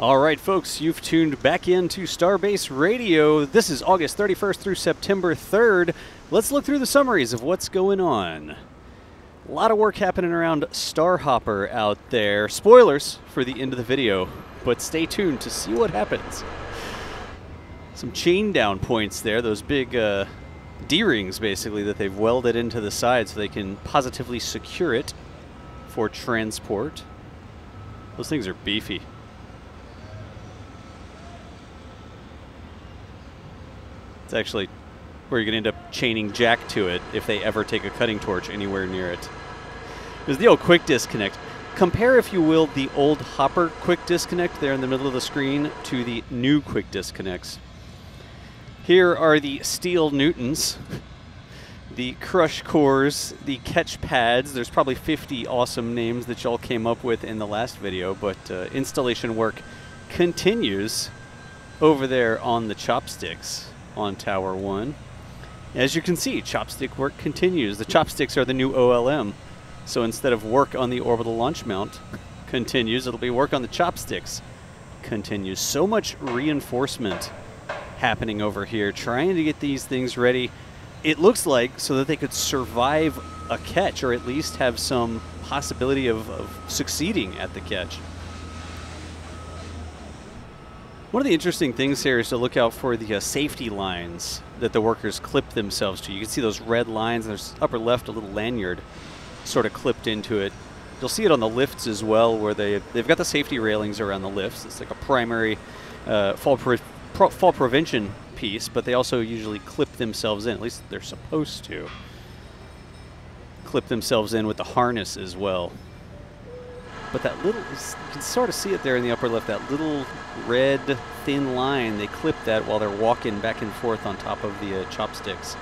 All right, folks, you've tuned back in to Starbase Radio. This is August 31st through September 3rd. Let's look through the summaries of what's going on. A lot of work happening around Starhopper out there. Spoilers for the end of the video, but stay tuned to see what happens. Some chain down points there, those big uh, D-rings basically that they've welded into the side so they can positively secure it for transport. Those things are beefy. It's actually where you're going to end up chaining Jack to it if they ever take a cutting torch anywhere near it. There's the old quick disconnect. Compare, if you will, the old Hopper quick disconnect there in the middle of the screen to the new quick disconnects. Here are the steel Newtons, the crush cores, the catch pads. There's probably 50 awesome names that y'all came up with in the last video, but uh, installation work continues over there on the chopsticks on Tower 1. As you can see, chopstick work continues. The chopsticks are the new OLM. So instead of work on the orbital launch mount continues, it'll be work on the chopsticks continues. So much reinforcement happening over here, trying to get these things ready. It looks like so that they could survive a catch or at least have some possibility of, of succeeding at the catch. One of the interesting things here is to look out for the uh, safety lines that the workers clip themselves to. You can see those red lines. There's upper left a little lanyard sort of clipped into it. You'll see it on the lifts as well, where they they've got the safety railings around the lifts. It's like a primary uh, fall pre pro fall prevention piece, but they also usually clip themselves in. At least they're supposed to clip themselves in with the harness as well. But that little, you can sort of see it there in the upper left, that little red thin line, they clip that while they're walking back and forth on top of the uh, chopsticks.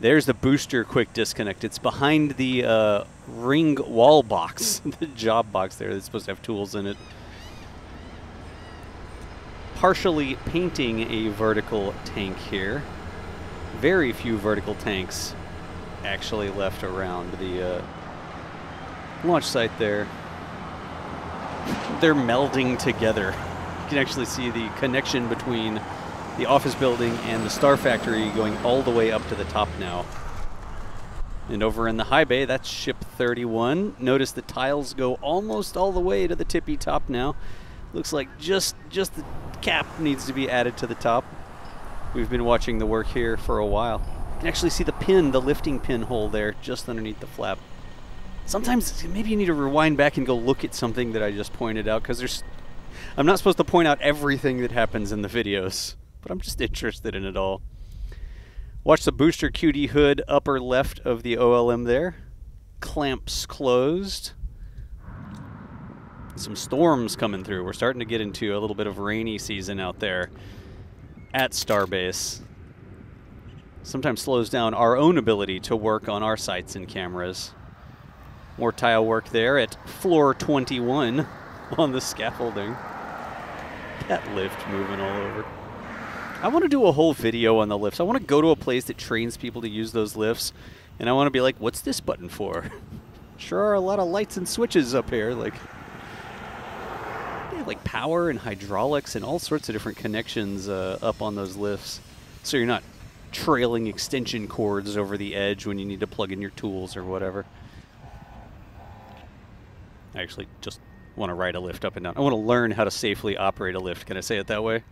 There's the booster quick disconnect. It's behind the uh, ring wall box, the job box there that's supposed to have tools in it. Partially painting a vertical tank here. Very few vertical tanks actually left around the uh, launch site there they're melding together. You can actually see the connection between the office building and the Star Factory going all the way up to the top now. And over in the high bay, that's ship 31. Notice the tiles go almost all the way to the tippy top now. Looks like just just the cap needs to be added to the top. We've been watching the work here for a while. You can actually see the pin, the lifting pin hole there, just underneath the flap sometimes maybe you need to rewind back and go look at something that I just pointed out because there's I'm not supposed to point out everything that happens in the videos, but I'm just interested in it all. Watch the booster QD hood upper left of the OLM there. Clamps closed. Some storms coming through. We're starting to get into a little bit of rainy season out there at Starbase. Sometimes slows down our own ability to work on our sites and cameras. More tile work there at floor 21 on the scaffolding. That lift moving all over. I want to do a whole video on the lifts. I want to go to a place that trains people to use those lifts, and I want to be like, what's this button for? sure are a lot of lights and switches up here. Like, like power and hydraulics and all sorts of different connections uh, up on those lifts. So you're not trailing extension cords over the edge when you need to plug in your tools or whatever. I actually just want to ride a lift up and down. I want to learn how to safely operate a lift. Can I say it that way?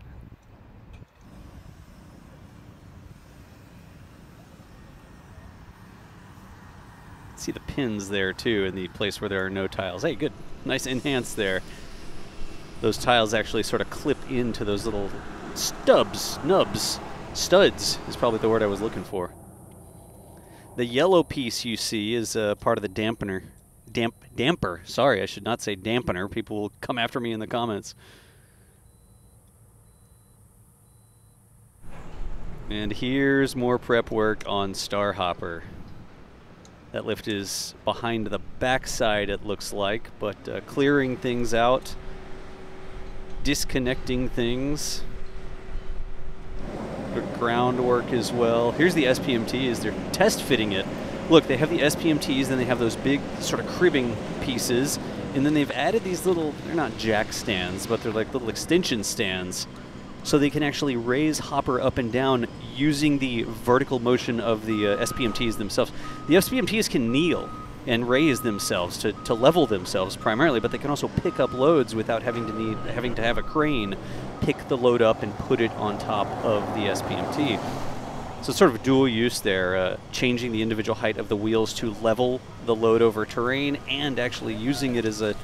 See the pins there too in the place where there are no tiles. Hey, good. Nice enhance there. Those tiles actually sort of clip into those little stubs, nubs. Studs is probably the word I was looking for. The yellow piece you see is uh, part of the dampener damp damper. Sorry, I should not say dampener. People will come after me in the comments. And here's more prep work on Starhopper. That lift is behind the backside, it looks like, but uh, clearing things out, disconnecting things, groundwork as well. Here's the SPMT as they're test fitting it look, they have the SPMTs, then they have those big sort of cribbing pieces, And then they've added these little, they're not jack stands, but they're like little extension stands. So they can actually raise Hopper up and down using the vertical motion of the uh, SPMTs themselves. The SPMTs can kneel and raise themselves to, to level themselves primarily, but they can also pick up loads without having to need having to have a crane pick the load up and put it on top of the SPMT. So it's sort of dual use there, uh, changing the individual height of the wheels to level the load over terrain and actually using it as a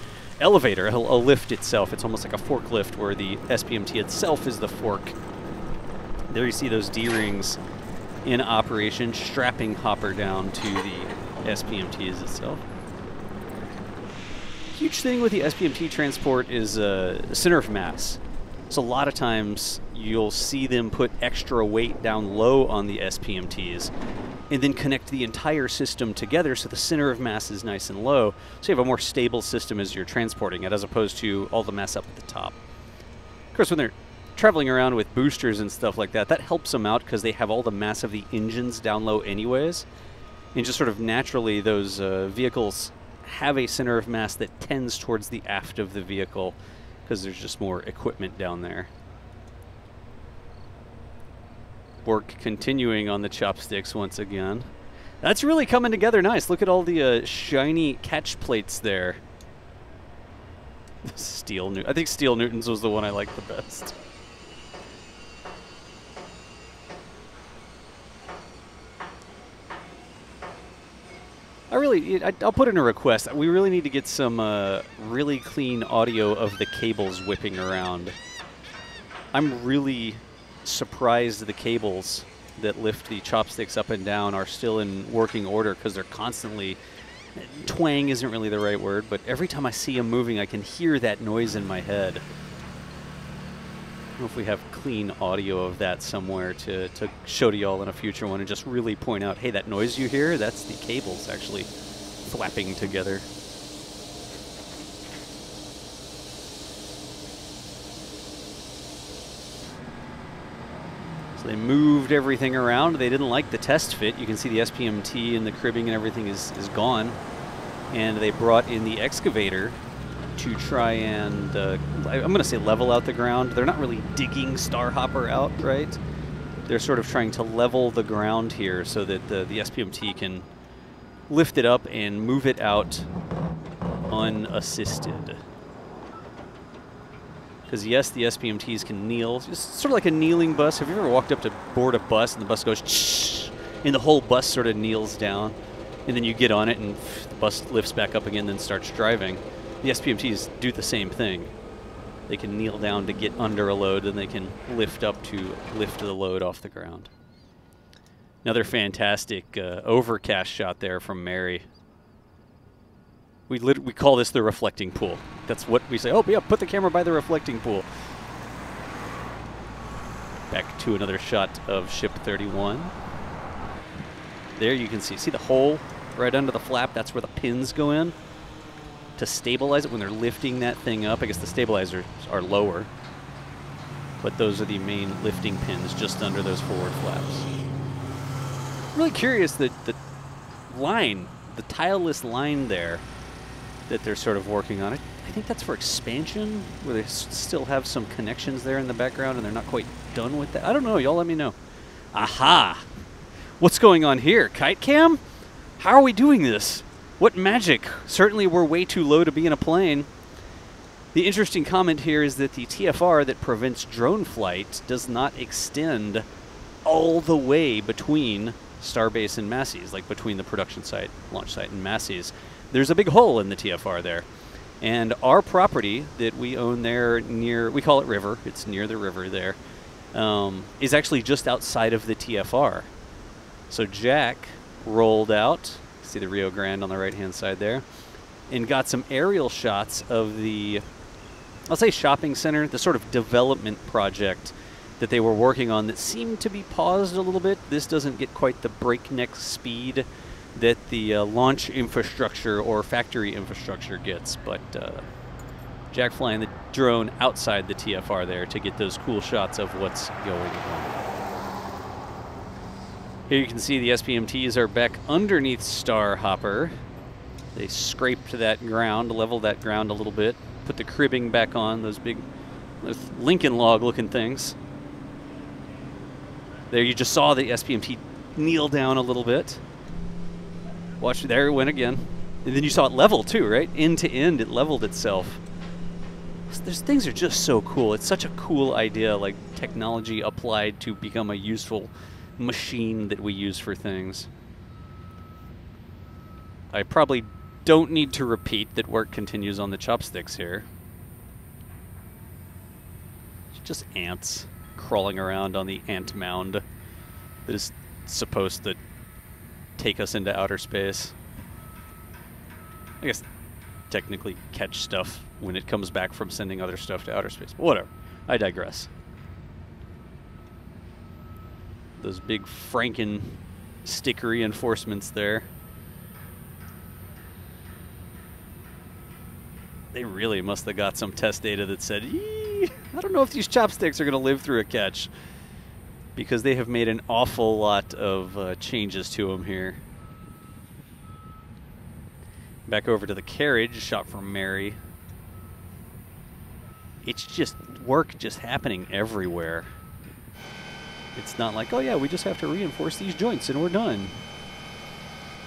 elevator, a, a lift itself. It's almost like a forklift where the SPMT itself is the fork. There you see those D-rings in operation, strapping Hopper down to the SPMTs itself. Huge thing with the SPMT transport is uh, center of mass. So a lot of times you'll see them put extra weight down low on the SPMTs and then connect the entire system together so the center of mass is nice and low so you have a more stable system as you're transporting it as opposed to all the mass up at the top. Of course, when they're traveling around with boosters and stuff like that, that helps them out because they have all the mass of the engines down low anyways. And just sort of naturally, those uh, vehicles have a center of mass that tends towards the aft of the vehicle because there's just more equipment down there. Work continuing on the chopsticks once again. That's really coming together nice. Look at all the uh, shiny catch plates there. Steel New I think Steel Newtons was the one I liked the best. Really, I, will put in a request. We really need to get some uh, really clean audio of the cables whipping around. I'm really surprised the cables that lift the chopsticks up and down are still in working order because they're constantly twang isn't really the right word, but every time I see them moving, I can hear that noise in my head don't know if we have clean audio of that somewhere to, to show to y'all in a future one and just really point out, hey, that noise you hear, that's the cables actually flapping together. So they moved everything around. They didn't like the test fit. You can see the SPMT and the cribbing and everything is, is gone. And they brought in the excavator to try and, uh, I'm going to say level out the ground. They're not really digging Starhopper out, right? They're sort of trying to level the ground here so that the, the SPMT can lift it up and move it out unassisted. Because yes, the SPMTs can kneel. It's sort of like a kneeling bus. Have you ever walked up to board a bus and the bus goes shh, and the whole bus sort of kneels down, and then you get on it and the bus lifts back up again, then starts driving the SPMTs do the same thing. They can kneel down to get under a load, and they can lift up to lift the load off the ground. Another fantastic uh, overcast shot there from Mary. We we call this the reflecting pool. That's what we say. Oh, yeah, put the camera by the reflecting pool. Back to another shot of ship 31. There you can see, see the hole right under the flap? That's where the pins go in to stabilize it when they're lifting that thing up. I guess the stabilizers are lower, but those are the main lifting pins just under those forward flaps. Really curious that the line, the tileless line there that they're sort of working on. it. I think that's for expansion, where they still have some connections there in the background and they're not quite done with that. I don't know. Y'all let me know. Aha! What's going on here? Kite cam? How are we doing this? What magic? Certainly we're way too low to be in a plane. The interesting comment here is that the TFR that prevents drone flight does not extend all the way between Starbase and Massey's, like between the production site, launch site, and Massey's. There's a big hole in the TFR there. And our property that we own there near, we call it River, it's near the river there, um, is actually just outside of the TFR. So Jack rolled out See the Rio Grande on the right-hand side there. And got some aerial shots of the, I'll say shopping center, the sort of development project that they were working on that seemed to be paused a little bit. This doesn't get quite the breakneck speed that the uh, launch infrastructure or factory infrastructure gets, but uh, Jack flying the drone outside the TFR there to get those cool shots of what's going on. Here you can see the SPMTs are back underneath Starhopper. They scraped that ground, leveled that ground a little bit, put the cribbing back on, those big those Lincoln log looking things. There you just saw the SPMT kneel down a little bit. Watch, there it went again. And then you saw it level too, right? End to end, it leveled itself. These things are just so cool. It's such a cool idea, like technology applied to become a useful machine that we use for things. I probably don't need to repeat that work continues on the chopsticks here. It's Just ants crawling around on the ant mound that is supposed to take us into outer space. I guess technically catch stuff when it comes back from sending other stuff to outer space. But whatever. I digress. Those big Franken stick reinforcements there. They really must have got some test data that said, I don't know if these chopsticks are going to live through a catch. Because they have made an awful lot of uh, changes to them here. Back over to the carriage, shot from Mary. It's just work just happening everywhere. It's not like, oh yeah, we just have to reinforce these joints and we're done.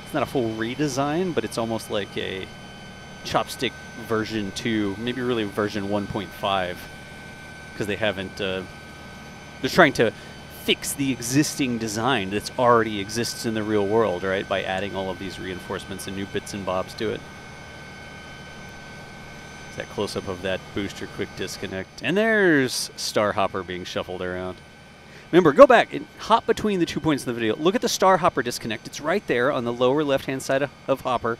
It's not a full redesign, but it's almost like a chopstick version 2, maybe really version 1.5, because they haven't. Uh, they're trying to fix the existing design that's already exists in the real world, right? By adding all of these reinforcements and new bits and bobs to it. That close up of that booster quick disconnect. And there's Starhopper being shuffled around. Remember, go back and hop between the two points in the video. Look at the Star Hopper disconnect. It's right there on the lower left hand side of, of Hopper.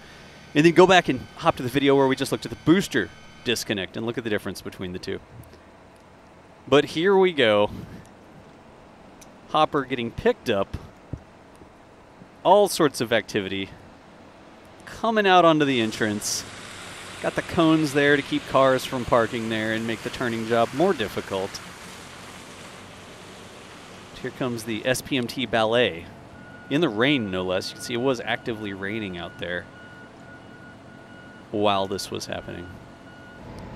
And then go back and hop to the video where we just looked at the booster disconnect and look at the difference between the two. But here we go. Hopper getting picked up. All sorts of activity. Coming out onto the entrance. Got the cones there to keep cars from parking there and make the turning job more difficult. Here comes the SPMT Ballet. In the rain, no less. You can see it was actively raining out there while this was happening.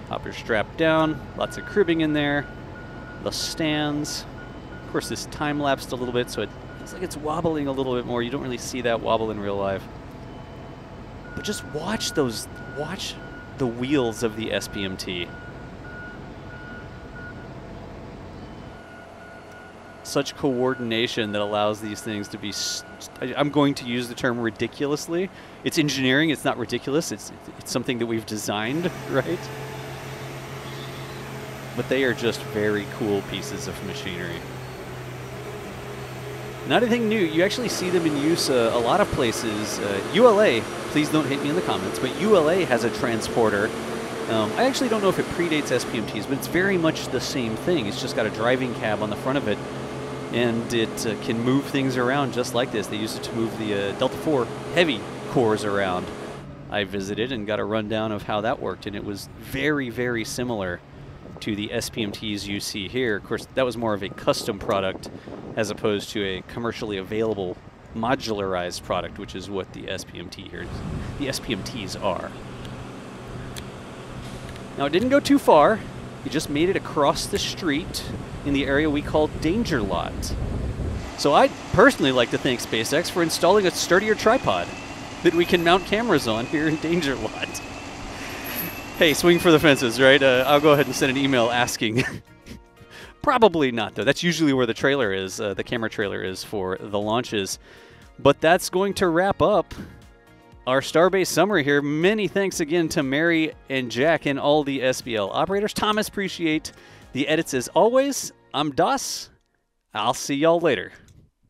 Hopper strapped down, lots of cribbing in there, the stands. Of course, this time lapsed a little bit, so it looks like it's wobbling a little bit more. You don't really see that wobble in real life. But just watch those, watch the wheels of the SPMT. Such coordination that allows these things to be. I'm going to use the term ridiculously. It's engineering. It's not ridiculous. It's it's something that we've designed, right? but they are just very cool pieces of machinery. Not anything new. You actually see them in use uh, a lot of places. Uh, ULA, please don't hate me in the comments, but ULA has a transporter. Um, I actually don't know if it predates SPMTs, but it's very much the same thing. It's just got a driving cab on the front of it, and it uh, can move things around just like this. They use it to move the uh, Delta 4 heavy cores around. I visited and got a rundown of how that worked, and it was very, very similar to the SPMTs you see here. Of course, that was more of a custom product as opposed to a commercially available modularized product, which is what the SPMT the SPMTs are. Now, it didn't go too far. It just made it across the street in the area we call Danger Lot. So I'd personally like to thank SpaceX for installing a sturdier tripod that we can mount cameras on here in Danger Lot hey, swing for the fences, right? Uh, I'll go ahead and send an email asking. Probably not, though. That's usually where the trailer is, uh, the camera trailer is for the launches. But that's going to wrap up our Starbase summary here. Many thanks again to Mary and Jack and all the SBL operators. Thomas, appreciate the edits as always. I'm Das. I'll see y'all later.